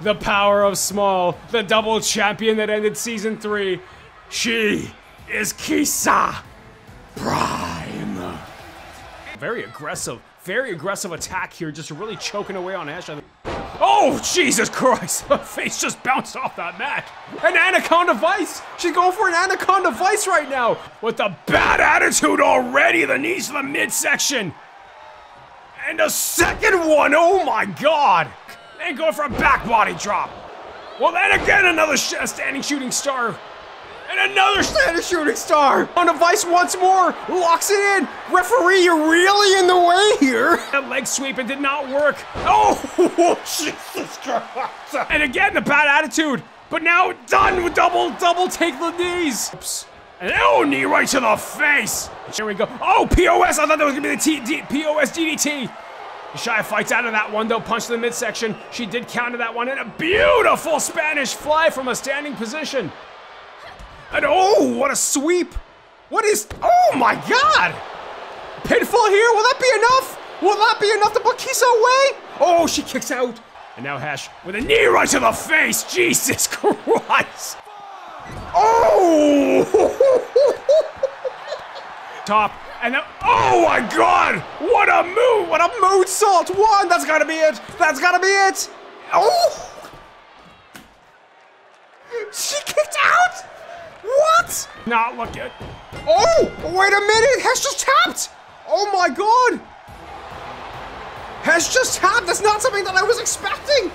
The power of small, the double champion that ended season three. She is Kisa Prime. Very aggressive, very aggressive attack here, just really choking away on Ash. Oh, Jesus Christ! Her face just bounced off that mat. An Anaconda Vice! She's going for an Anaconda Vice right now! With a bad attitude already, the knees to the midsection. And a second one, oh my god! And going for a back body drop. Well, then again, another sh standing shooting star. And another standing shooting star! On a vice once more! Locks it in! Referee, you're really in the way here! That leg sweep, it did not work. Oh, Jesus Christ! And again, the bad attitude. But now done with double, double take the knees. Oops. And oh, knee right to the face. Here we go. Oh, POS. I thought that was gonna be the T D POS DDT. Shia fights out of that one though, punch to the midsection. She did counter that one and a beautiful Spanish fly from a standing position. And oh, what a sweep! What is, oh my god! Pinfall here, will that be enough? Will that be enough to put Kisa away? Oh, she kicks out. And now Hash with a knee right to the face, Jesus Christ! Oh! Top, and then, oh my god! What a move! What a moonsault! One, that's gotta be it! That's gotta be it! Oh! She kicked out! What? Not looking. Oh, wait a minute. Has just tapped. Oh my god. Has just tapped. That's not something that I was expecting.